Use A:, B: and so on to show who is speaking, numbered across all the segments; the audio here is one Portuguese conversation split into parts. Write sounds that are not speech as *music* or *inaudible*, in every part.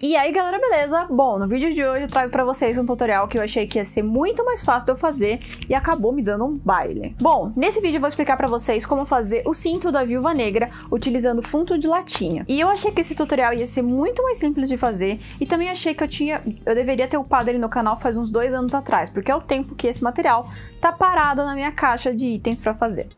A: E aí galera, beleza? Bom, no vídeo de hoje eu trago pra vocês um tutorial que eu achei que ia ser muito mais fácil de eu fazer e acabou me dando um baile. Bom, nesse vídeo eu vou explicar pra vocês como fazer o cinto da viúva negra utilizando fundo de latinha. E eu achei que esse tutorial ia ser muito mais simples de fazer e também achei que eu tinha, eu deveria ter upado ele no canal faz uns dois anos atrás, porque é o tempo que esse material tá parado na minha caixa de itens pra fazer.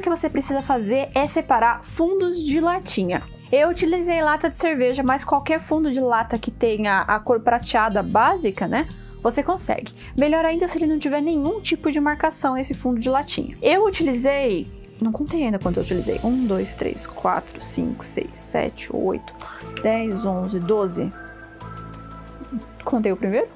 A: Coisa que você precisa fazer é separar fundos de latinha. Eu utilizei lata de cerveja, mas qualquer fundo de lata que tenha a cor prateada básica, né? Você consegue. Melhor ainda se ele não tiver nenhum tipo de marcação nesse fundo de latinha. Eu utilizei não contei ainda quanto eu utilizei. 1, 2, 3, 4, 5, 6, 7, 8, 10, 11, 12. Contei o primeiro?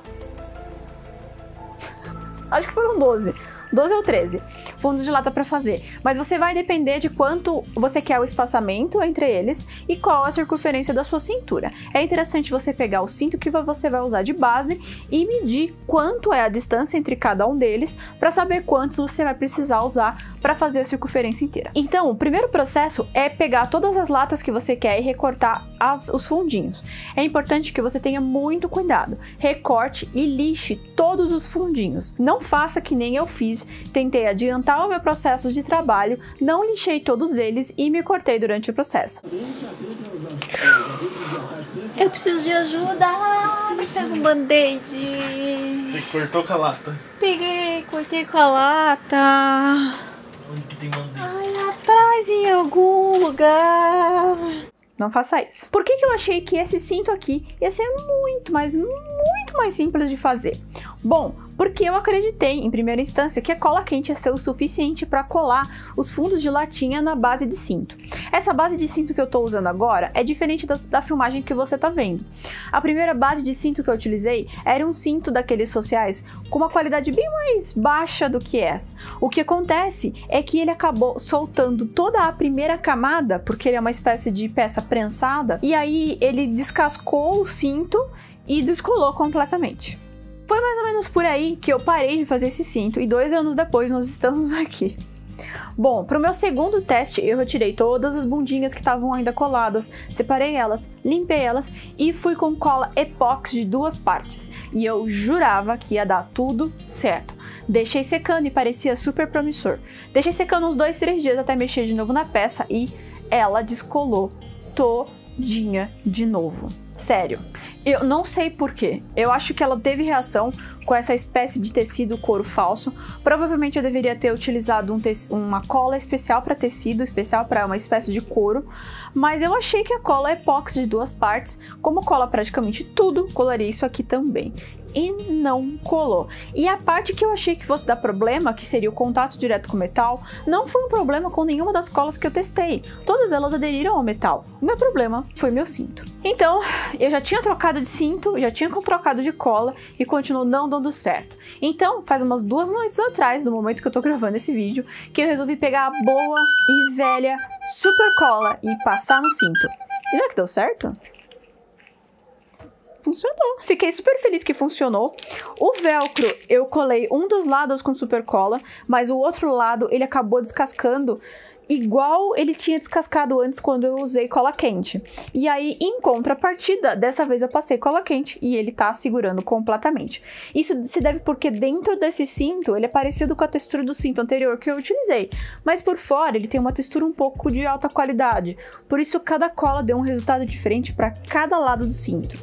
A: *laughs* Acho que foram 12. 12 ou 13 fundos de lata para fazer. Mas você vai depender de quanto você quer o espaçamento entre eles e qual a circunferência da sua cintura. É interessante você pegar o cinto que você vai usar de base e medir quanto é a distância entre cada um deles para saber quantos você vai precisar usar para fazer a circunferência inteira. Então, o primeiro processo é pegar todas as latas que você quer e recortar as, os fundinhos. É importante que você tenha muito cuidado. Recorte e lixe todos os fundinhos. Não faça que nem eu fiz, tentei adiantar o meu processo de trabalho, não lixei todos eles e me cortei durante o processo.
B: Eu preciso de ajuda. Me pega um band-aid.
C: Você cortou com a lata?
B: Peguei, cortei com a lata.
C: Onde que tem band-aid?
B: Ai, atrás em algum lugar.
A: Não faça isso. Por que, que eu achei que esse cinto aqui ia ser muito, mas muito mais simples de fazer? Bom, porque eu acreditei, em primeira instância, que a cola quente ia ser o suficiente para colar os fundos de latinha na base de cinto. Essa base de cinto que eu estou usando agora é diferente da, da filmagem que você está vendo. A primeira base de cinto que eu utilizei era um cinto daqueles sociais com uma qualidade bem mais baixa do que essa. O que acontece é que ele acabou soltando toda a primeira camada, porque ele é uma espécie de peça prensada, e aí ele descascou o cinto e descolou completamente. Foi mais ou menos por aí que eu parei de fazer esse cinto e dois anos depois nós estamos *laughs* aqui. Bom, para o meu segundo teste, eu retirei todas as bundinhas que estavam ainda coladas, separei elas, limpei elas e fui com cola epox de duas partes. E eu jurava que ia dar tudo certo. Deixei secando e parecia super promissor. Deixei secando uns dois, três dias até mexer de novo na peça e ela descolou todinha de novo. Sério. Eu não sei porquê. Eu acho que ela teve reação com essa espécie de tecido couro falso. Provavelmente eu deveria ter utilizado um uma cola especial para tecido, especial para uma espécie de couro, mas eu achei que a cola epóxi de duas partes, como cola praticamente tudo, colaria isso aqui também e não colou. E a parte que eu achei que fosse dar problema, que seria o contato direto com o metal, não foi um problema com nenhuma das colas que eu testei. Todas elas aderiram ao metal. O meu problema foi meu cinto. Então, eu já tinha trocado de cinto, já tinha trocado de cola e continuou não dando certo. Então, faz umas duas noites atrás, no momento que eu tô gravando esse vídeo, que eu resolvi pegar a boa e velha super cola e passar no cinto. E não é que deu certo? Funcionou. Fiquei super feliz que funcionou. O velcro, eu colei um dos lados com super cola, mas o outro lado ele acabou descascando igual ele tinha descascado antes quando eu usei cola quente. E aí, em contrapartida, dessa vez eu passei cola quente e ele tá segurando completamente. Isso se deve porque dentro desse cinto, ele é parecido com a textura do cinto anterior que eu utilizei, mas por fora ele tem uma textura um pouco de alta qualidade. Por isso cada cola deu um resultado diferente para cada lado do cinto.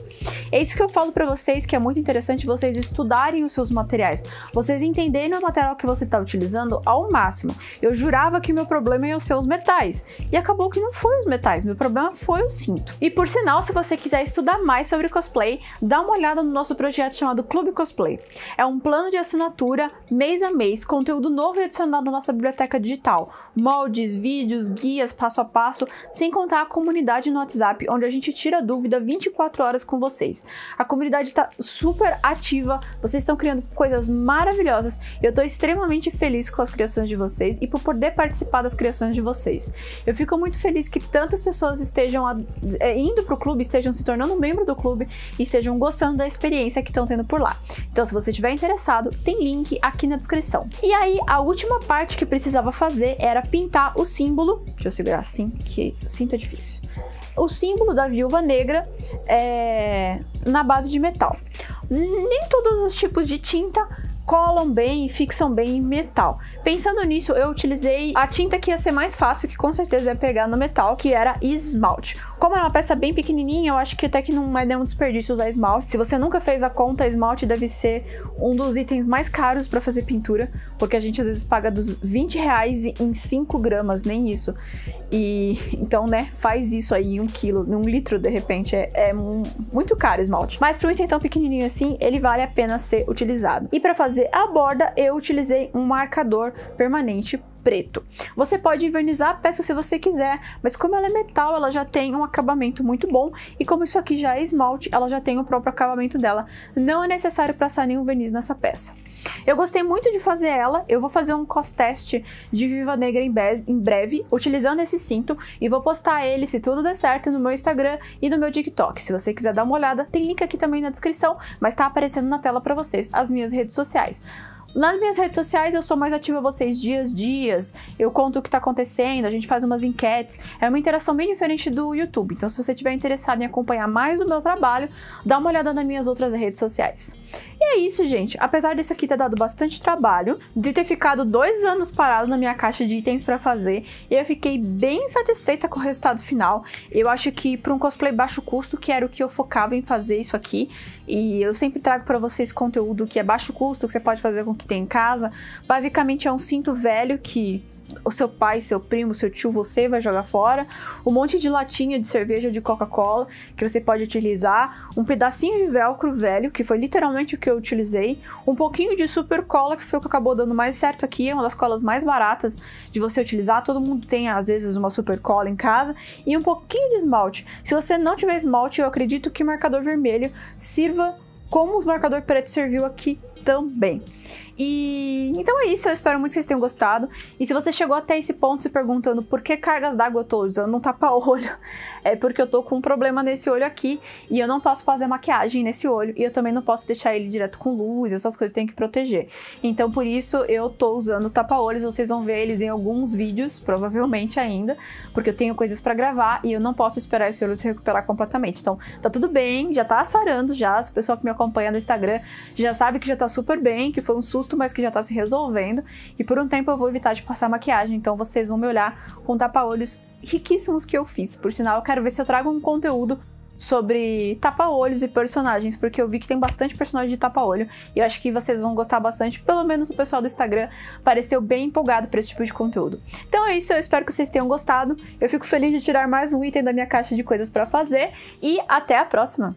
A: É isso que eu falo para vocês que é muito interessante vocês estudarem os seus materiais, vocês entenderem o material que você está utilizando ao máximo. Eu jurava que o meu problema ia ser os metais e acabou que não foi os metais, meu problema foi o cinto. E por sinal, se você quiser estudar mais sobre cosplay, dá uma olhada no nosso projeto chamado Clube Cosplay. É um plano de assinatura mês a mês, conteúdo novo e adicionado na nossa biblioteca digital, moldes, vídeos, guias passo a passo, sem contar a comunidade no WhatsApp, onde a gente tira dúvida 24 horas com vocês. A comunidade está super ativa, vocês estão criando coisas maravilhosas. Eu estou extremamente feliz com as criações de vocês e por poder participar das criações de vocês. Eu fico muito feliz que tantas pessoas estejam é, indo pro clube, estejam se tornando membro do clube e estejam gostando da experiência que estão tendo por lá. Então, se você estiver interessado, tem link aqui na descrição. E aí, a última parte que precisava fazer era pintar o símbolo. Deixa eu segurar assim, que sinto é difícil. O símbolo da viúva negra é, na base de metal. Nem todos os tipos de tinta colam bem e fixam bem em metal. Pensando nisso, eu utilizei a tinta que ia ser mais fácil, que com certeza ia pegar no metal, que era esmalte. Como é uma peça bem pequenininha, eu acho que até que não é nenhum desperdício usar esmalte. Se você nunca fez a conta, esmalte deve ser um dos itens mais caros para fazer pintura, porque a gente às vezes paga dos 20 reais em 5 gramas, nem isso. E então, né, faz isso aí em um quilo, num litro de repente, é, é muito caro esmalte. Mas para um item tão pequenininho assim, ele vale a pena ser utilizado. E para fazer a borda, eu utilizei um marcador permanente preto. Você pode invernizar a peça se você quiser, mas como ela é metal, ela já tem um acabamento muito bom e como isso aqui já é esmalte, ela já tem o próprio acabamento dela. Não é necessário passar nenhum verniz nessa peça. Eu gostei muito de fazer ela, eu vou fazer um cos teste de Viva Negra em, em breve, utilizando esse cinto, e vou postar ele, se tudo der certo, no meu Instagram e no meu TikTok. Se você quiser dar uma olhada, tem link aqui também na descrição, mas tá aparecendo na tela para vocês as minhas redes sociais. Nas minhas redes sociais eu sou mais ativa vocês dias, dias. Eu conto o que tá acontecendo, a gente faz umas enquetes. É uma interação bem diferente do YouTube. Então, se você estiver interessado em acompanhar mais o meu trabalho, dá uma olhada nas minhas outras redes sociais. E é isso, gente. Apesar disso aqui ter dado bastante trabalho, de ter ficado dois anos parado na minha caixa de itens para fazer, eu fiquei bem satisfeita com o resultado final. Eu acho que para um cosplay baixo custo, que era o que eu focava em fazer isso aqui, e eu sempre trago para vocês conteúdo que é baixo custo, que você pode fazer com que tem em casa. Basicamente é um cinto velho que o seu pai, seu primo, seu tio, você vai jogar fora, um monte de latinha de cerveja de Coca-Cola que você pode utilizar, um pedacinho de velcro velho, que foi literalmente o que eu utilizei, um pouquinho de super cola, que foi o que acabou dando mais certo aqui, é uma das colas mais baratas de você utilizar, todo mundo tem às vezes uma super cola em casa, e um pouquinho de esmalte. Se você não tiver esmalte, eu acredito que marcador vermelho sirva como o marcador preto serviu aqui também. E então é isso, eu espero muito que vocês tenham gostado. E se você chegou até esse ponto se perguntando por que cargas d'água eu tô usando um tapa-olho, *laughs* é porque eu tô com um problema nesse olho aqui e eu não posso fazer maquiagem nesse olho e eu também não posso deixar ele direto com luz, essas coisas tem que proteger. Então por isso eu tô usando os tapa-olhos, vocês vão ver eles em alguns vídeos, provavelmente ainda, porque eu tenho coisas para gravar e eu não posso esperar esse olho se recuperar completamente. Então tá tudo bem, já tá sarando já, o pessoal que me acompanha no Instagram já sabe que já tá super bem, que foi um susto mas que já tá se resolvendo. E por um tempo eu vou evitar de passar maquiagem, então vocês vão me olhar com tapa-olhos riquíssimos que eu fiz. Por sinal, eu quero ver se eu trago um conteúdo sobre tapa-olhos e personagens, porque eu vi que tem bastante personagem de tapa-olho e eu acho que vocês vão gostar bastante, pelo menos o pessoal do Instagram pareceu bem empolgado para esse tipo de conteúdo. Então é isso, eu espero que vocês tenham gostado. Eu fico feliz de tirar mais um item da minha caixa de coisas para fazer e até a próxima.